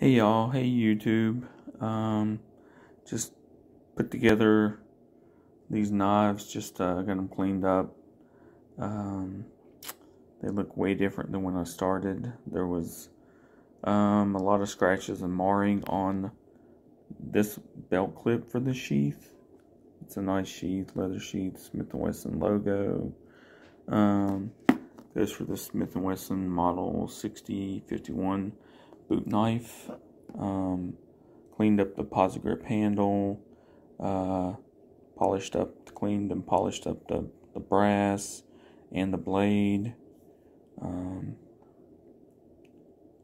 Hey y'all, hey YouTube. Um, just put together these knives, just uh, got them cleaned up. Um, they look way different than when I started. There was um, a lot of scratches and marring on this belt clip for the sheath. It's a nice sheath, leather sheath, Smith & Wesson logo. Um, goes for the Smith & Wesson model 6051 boot knife. Um, cleaned up the Posigrip handle. Uh, polished up, cleaned and polished up the, the brass and the blade. Um,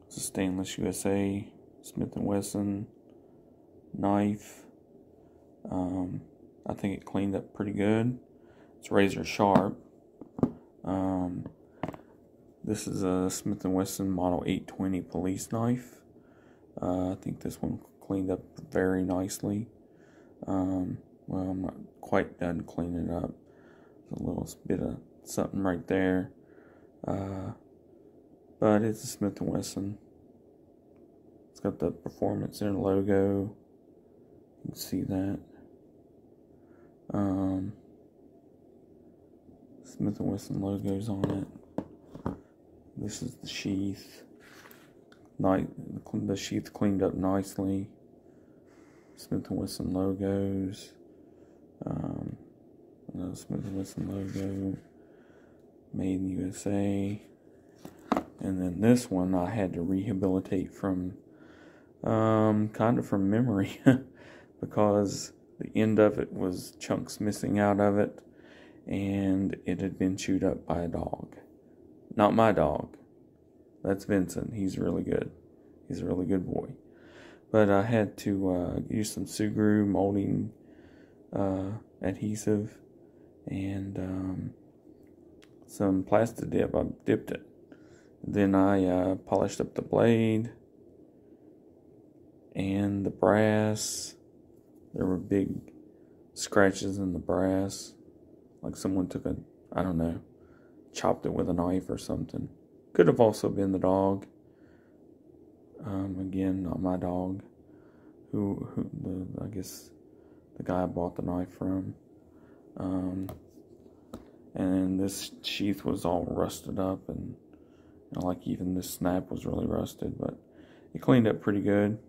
it's a stainless USA Smith & Wesson knife. Um, I think it cleaned up pretty good. It's razor sharp. Um, this is a Smith & Wesson Model 820 police knife. Uh, I think this one cleaned up very nicely. Um, well, I'm not quite done cleaning it up. There's a little bit of something right there. Uh, but it's a Smith & Wesson. It's got the Performance Center logo. You can see that. Um, Smith & Wesson logos on it. This is the sheath. Night, the sheath cleaned up nicely. Smith & Wesson logos. Um, another Smith & Wesson logo. Made in USA. And then this one I had to rehabilitate from, um, kind of from memory. because the end of it was chunks missing out of it and it had been chewed up by a dog. Not my dog. That's Vincent. He's really good. He's a really good boy. But I had to uh, use some Sugru molding uh, adhesive and um, some Plastidip. I dipped it. Then I uh, polished up the blade and the brass. There were big scratches in the brass. Like someone took a, I don't know, chopped it with a knife or something. Could have also been the dog. Um, again, not my dog. Who, who the, I guess the guy I bought the knife from. Um, and this sheath was all rusted up and like even this snap was really rusted, but it cleaned up pretty good.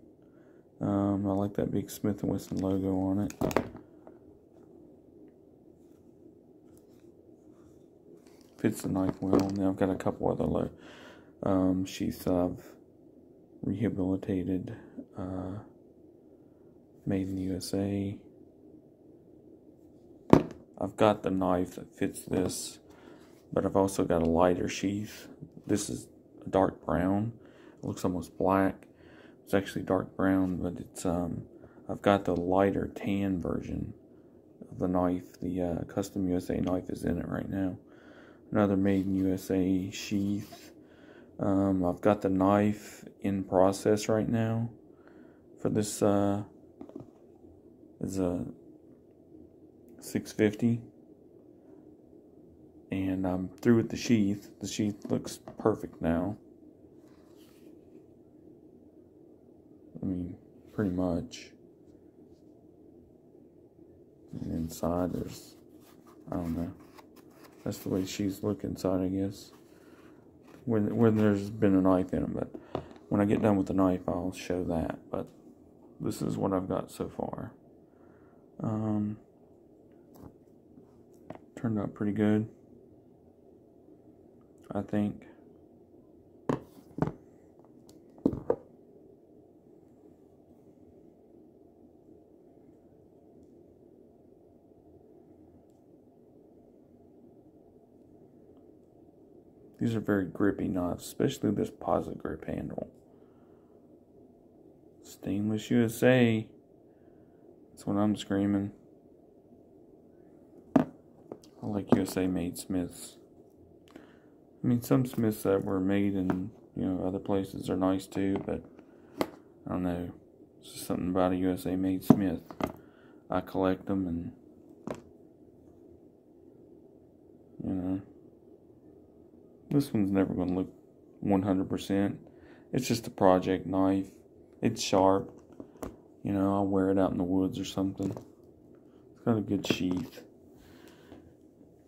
Um, I like that big Smith & Wesson logo on it. Fits the knife well. Now I've got a couple other um, sheaths I've rehabilitated. Uh, made in the USA. I've got the knife that fits this, but I've also got a lighter sheath. This is a dark brown. It looks almost black. It's actually dark brown, but it's um, I've got the lighter tan version of the knife. The uh, custom USA knife is in it right now. Another made in USA sheath. Um, I've got the knife in process right now for this. Uh, is a 650 and I'm through with the sheath. The sheath looks perfect now. I mean, pretty much. And inside there's, I don't know. That's the way she's look inside, I guess. When, when there's been a knife in it, but when I get done with the knife, I'll show that. But this is what I've got so far. Um, turned out pretty good, I think. These are very grippy knives, especially this Posigrip handle. Stainless USA. That's what I'm screaming. I like USA made Smiths. I mean, some Smiths that were made in, you know, other places are nice too, but I don't know. It's just something about a USA made Smith. I collect them and, you know, this one's never going to look 100%. It's just a project knife. It's sharp. You know, I'll wear it out in the woods or something. It's got a good sheath.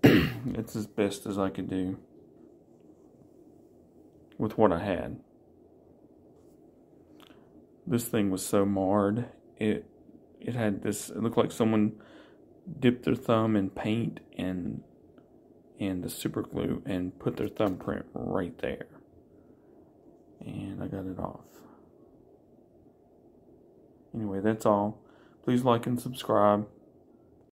it's as best as I could do with what I had. This thing was so marred. It it had this it looked like someone dipped their thumb in paint and and the super glue and put their thumbprint right there. And I got it off. Anyway, that's all. Please like and subscribe.